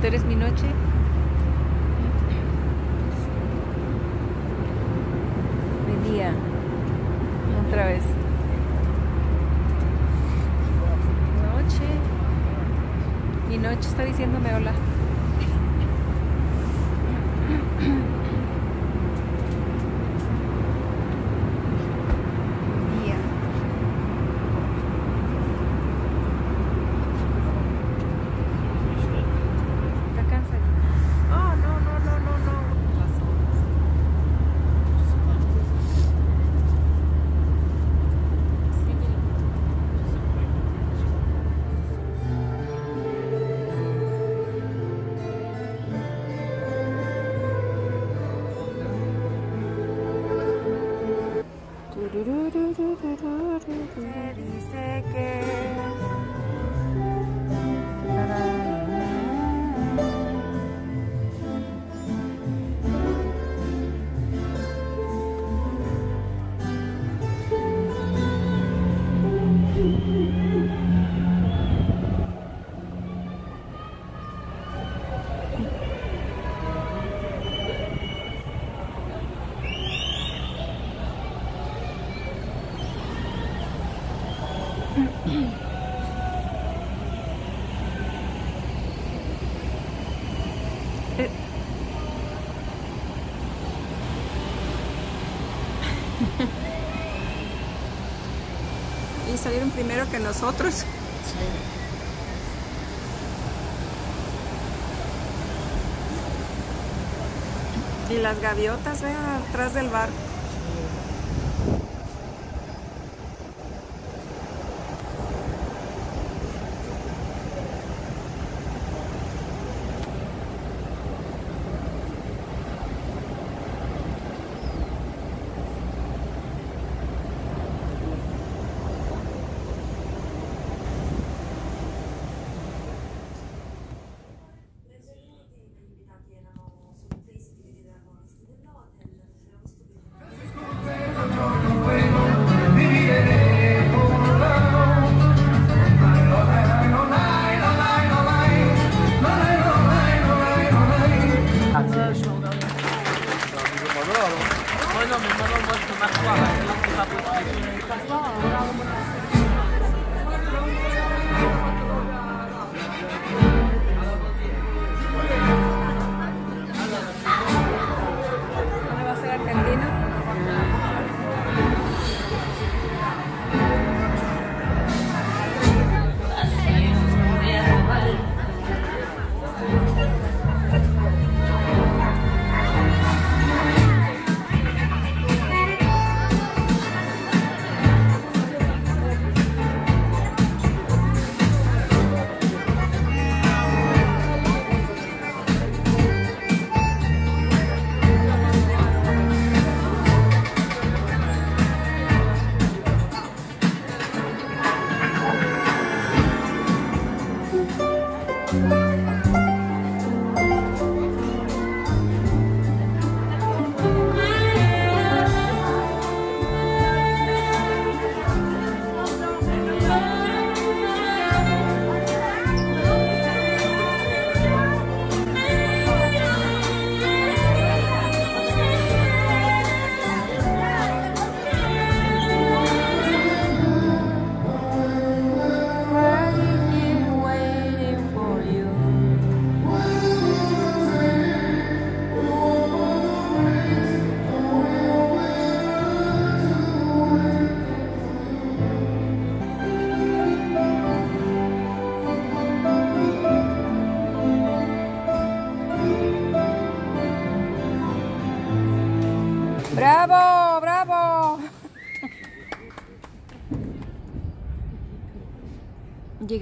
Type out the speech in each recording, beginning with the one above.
Tú eres mi noche. y salieron primero que nosotros. Y las gaviotas, vean, atrás del barco.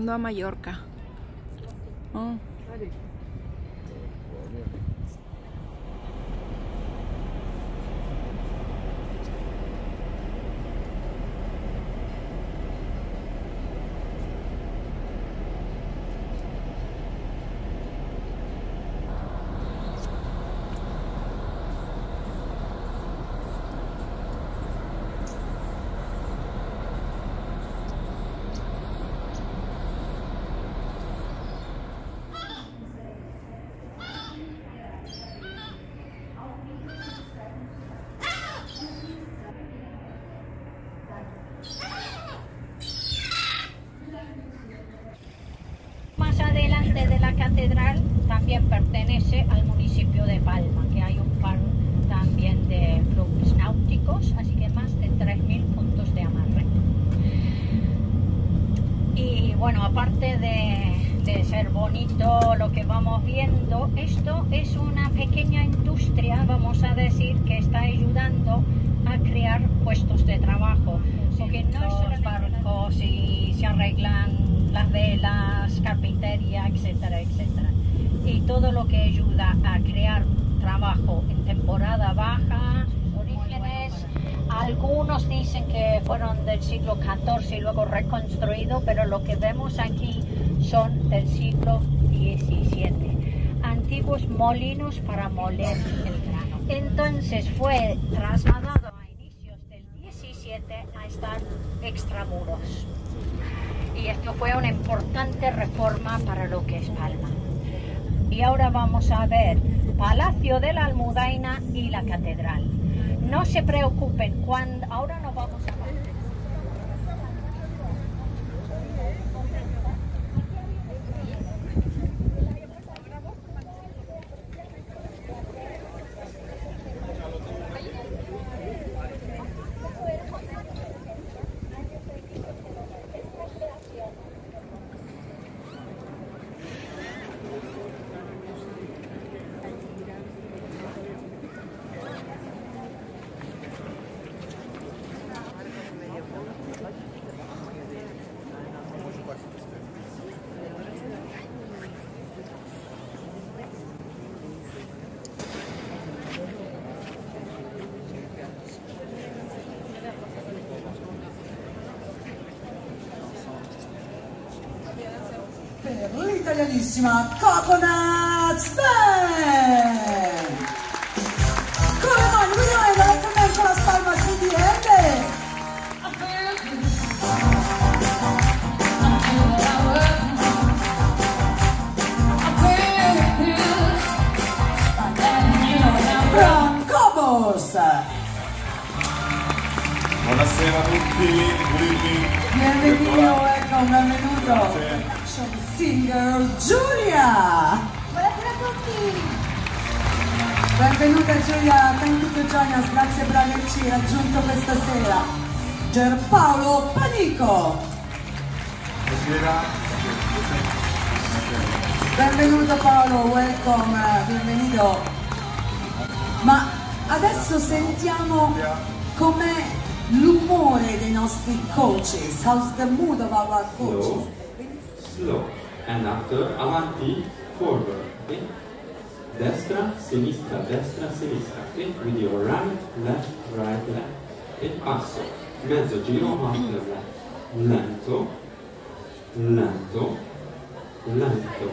Llegando a Mallorca. pertenece al municipio de Palma, que hay un par también de clubes náuticos, así que más de 3.000 puntos de amarre. Y bueno, aparte de, ser bonito lo que vamos viendo, esto es una pequeña industria, vamos a decir, que está ayudando a crear puestos de trabajo, porque no es barcos y se arreglan las velas, carpintería, etcétera, etcétera. Y todo lo que ayuda a crear trabajo en temporada baja, orígenes, algunos dicen que fueron del siglo XIV y luego reconstruidos, pero lo que vemos aquí son del siglo XVII. Antiguos molinos para moler el grano. Entonces fue trasladado a inicios del XVII a estar extramuros. Y esto fue una importante reforma para lo que es Palma. Y ahora vamos a ver Palacio de la Almudaina y la Catedral. No se preocupen, cuando, ahora no vamos a italianissima Coconuts Band! Come mai? Lui non è vai con me con la spalma su di Ende! Buonasera a tutti, Buonasera. Ecco, benvenuto. Grazie. Action singer Giulia! Buonasera a tutti! Benvenuta Giulia, thank you to join us, grazie per averci raggiunto questa sera. Gerpaolo Panico, Buonasera. benvenuto Paolo, welcome, benvenuto. Ma adesso sentiamo com'è l'umore dei nostri coaches, how's the mood of our coaches. slow, slow, and after avanti, forward, okay? Destra, sinistra, destra, sinistra, okay? With your right, left, right, left, e passo, mezzo giro, half left, lento, lento, lento,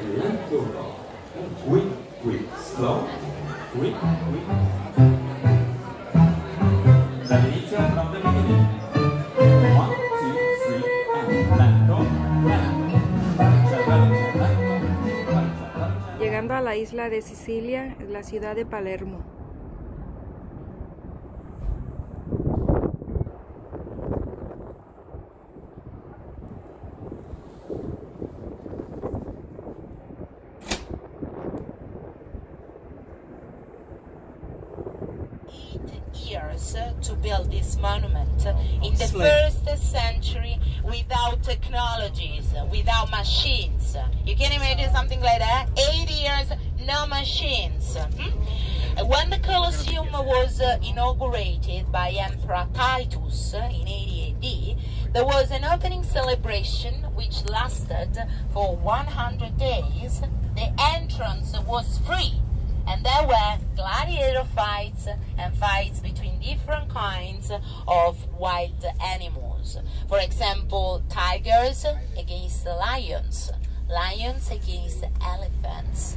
lento, quick, quick, slow, quick, quick. Isla de Sicilia, la ciudad de Palermo. eight years to build this monument uh, in the first century without technologies, without machines. You can imagine something like that? Eight years, no machines. Hmm? When the Colosseum was uh, inaugurated by Emperor Titus uh, in 80 AD, there was an opening celebration which lasted for 100 days. The entrance was free and there were gladiator fights and fights between different kinds of wild animals. For example, tigers against lions, lions against elephants,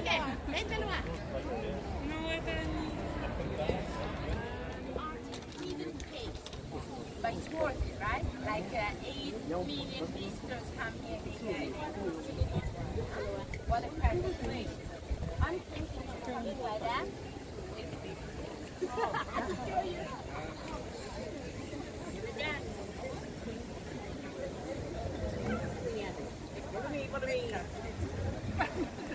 But it's worth it, right? Like 8 million visitors come here every year. What a perfect place. something like that. At the last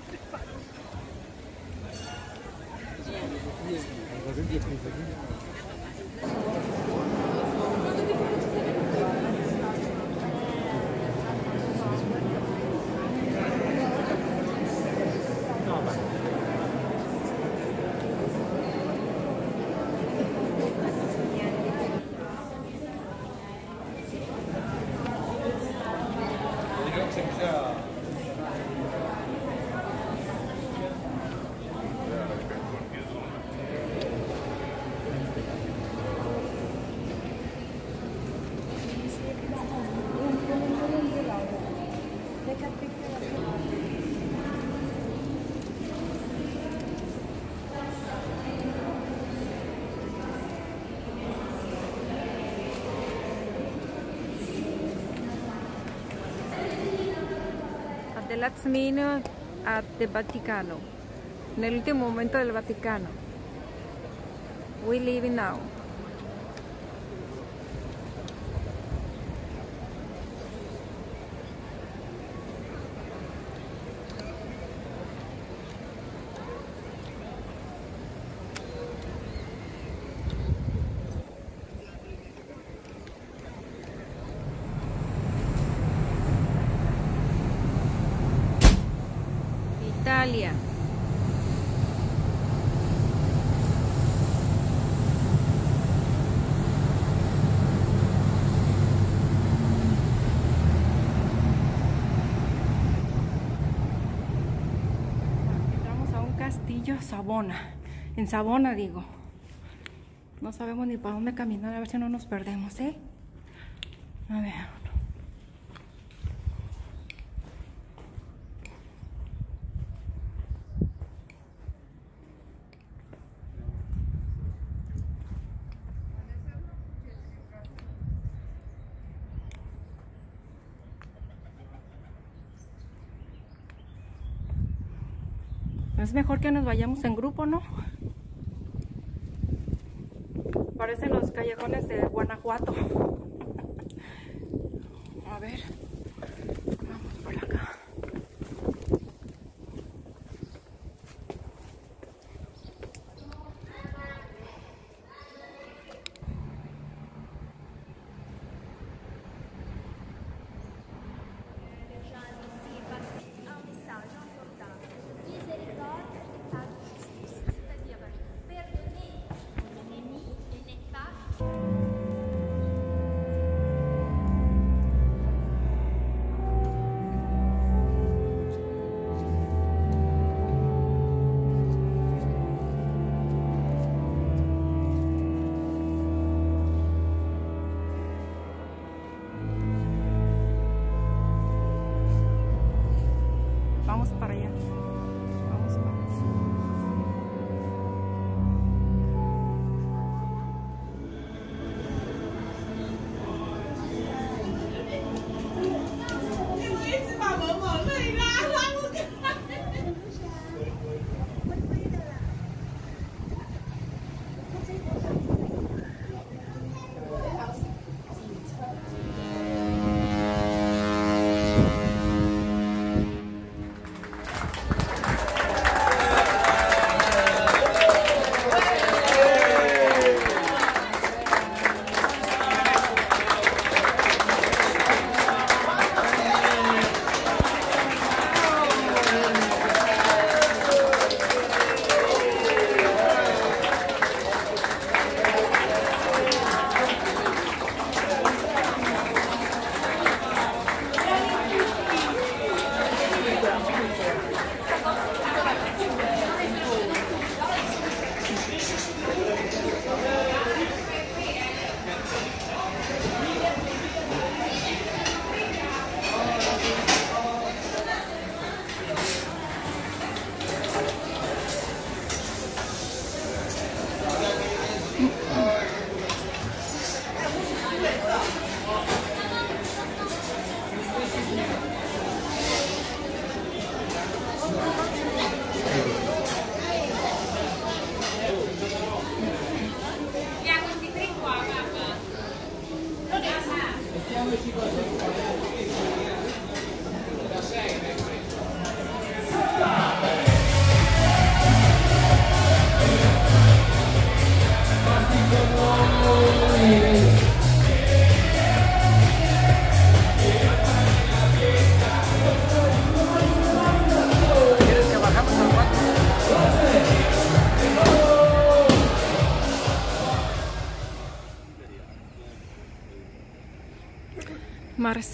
Il est pas évident. Minute at the Vaticano. En el último momento del Vaticano. We leaving now. Italia. Entramos a un Sabona. En Sabona digo. No sabemos ni para dónde caminar, a ver si no nos perdemos, ¿eh? A ver. Es mejor que nos vayamos en grupo, ¿no? Parecen los callejones de Guanajuato.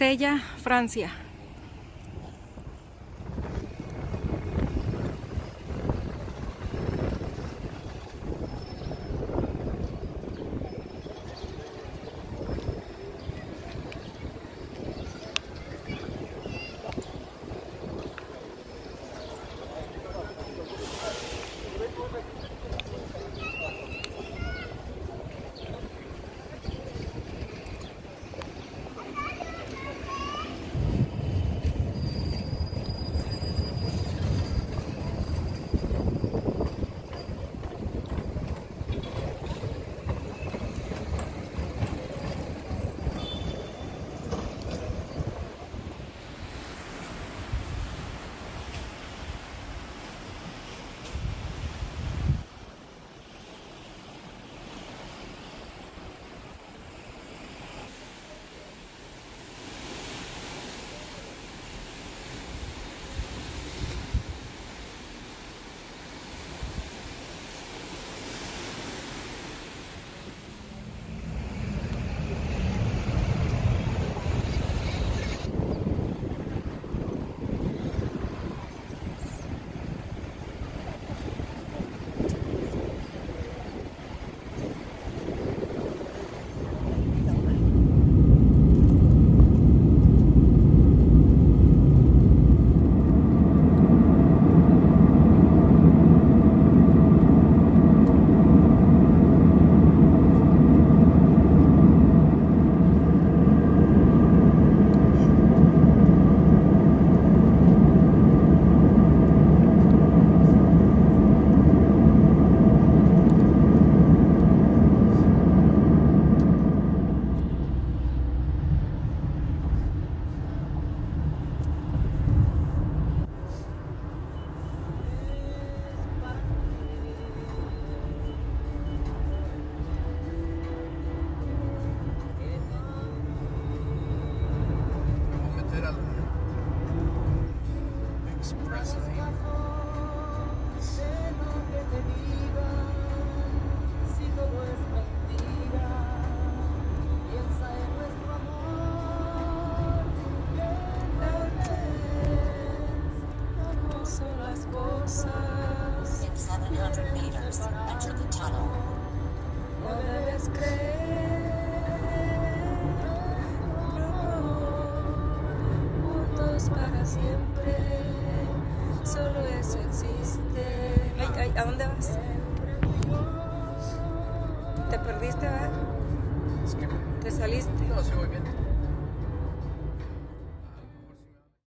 Marsella, Francia.